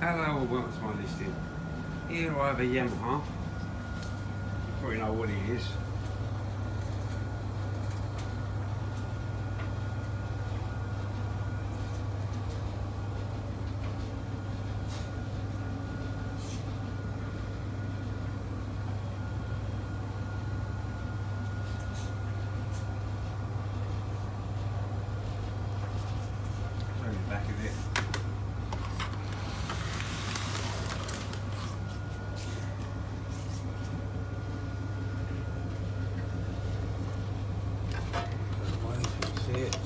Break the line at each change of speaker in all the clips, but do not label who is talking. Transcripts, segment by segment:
Hello, welcome to my listing. Here I have a Yamaha. You probably know what it is. Back of it. See it?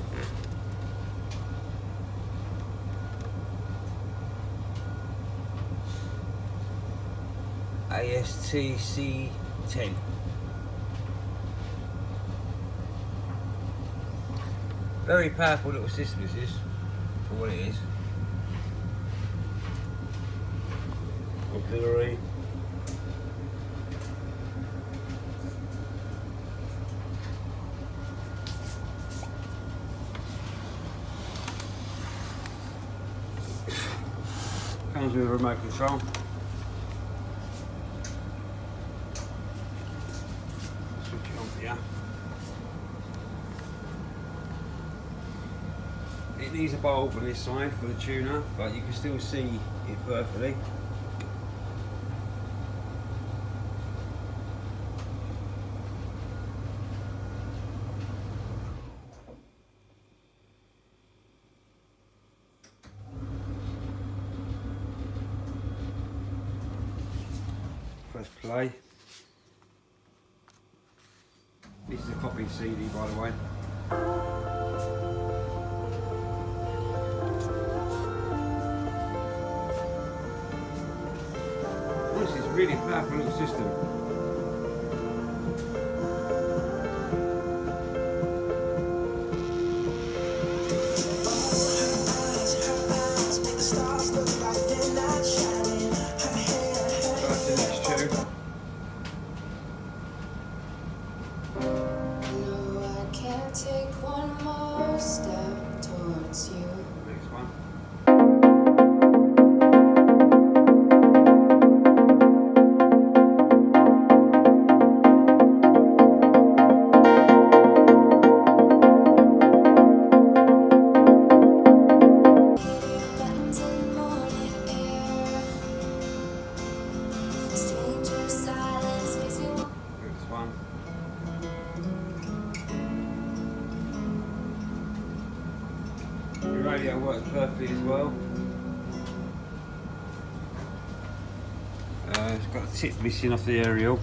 ASTC 10. Very powerful little system this is, for what it is. Auxiliary. Comes with a remote control. Switch it on for you. It needs a bulb on this side for the tuner, but you can still see it perfectly. Press play. This is a copy CD by the way. Really powerful little system. Radio works perfectly as well. Uh, it's got a tip missing off the aerial.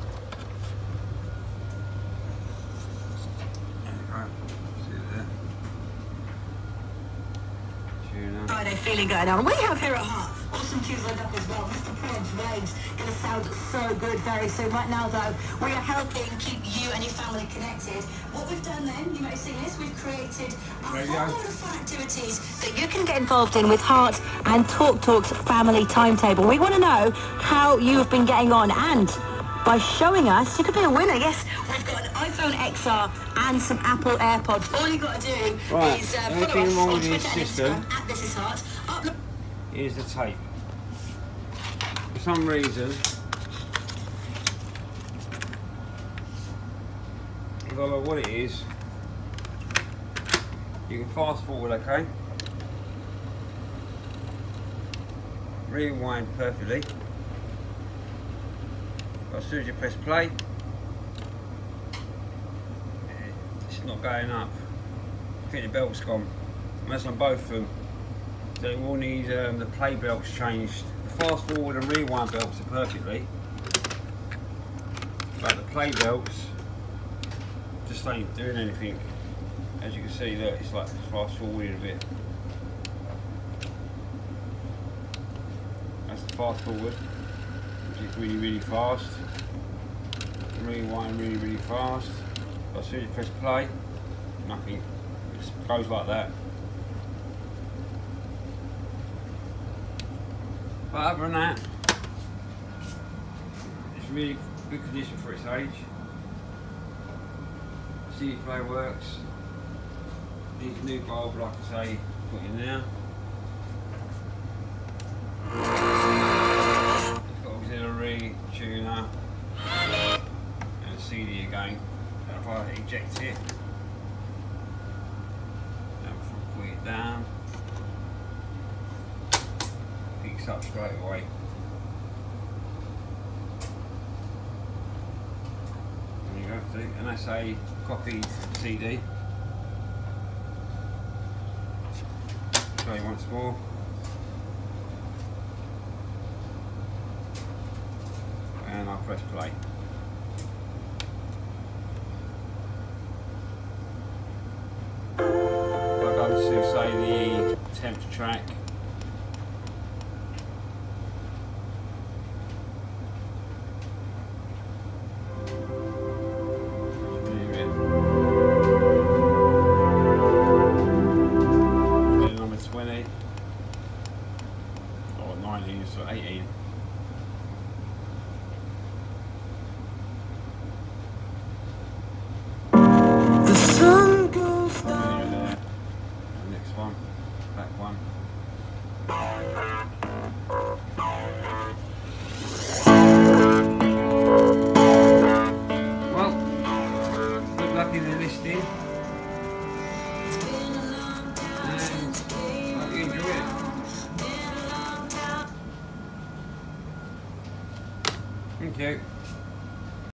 Friday feeling going on. We have here at Heart. Awesome tunes lined up as well. Mr. Prince, Range, gonna sound so good very soon. Right now though, we are helping keep you and your family connected. What we've done then, you might have seen this, we've created a whole lot of fun activities that you can get involved in with Heart and Talk Talk's family timetable. We want to know how you have been getting on and by showing us, you could be a winner. Yes, we've got an iPhone XR and some Apple AirPods. All you got to do
Right,
is uh, follow us on Twitter and? Instagram at This Is Heart.
Here's the tape. For some reason, I don't know what it is. You can fast forward, okay? Rewind perfectly. As soon as you press play, it's not going up. I think the belt's gone. And that's on both of them. It will need um, the play belts changed. The fast forward and rewind belts are perfectly. But the play belts just ain't doing anything. As you can see look, it's like fast forwarding a bit. That's the fast forward, which is really really fast. Rewind really really fast. But as soon as you press play, nothing. It goes like that. But other than that, it's really good condition for its age. CD player works. Needs a new bulb, like I say, put in there. It's got auxiliary, tuner, and CD again. And if I eject it, picks up straight away. There you go, see, and that's a copied CD. Show you once more. And I'll press play. I go to say the 10th track, or 19 so 18
The sun goes down.
Leave it there. The next one. Back one. Well good luck in the listing eh? and You.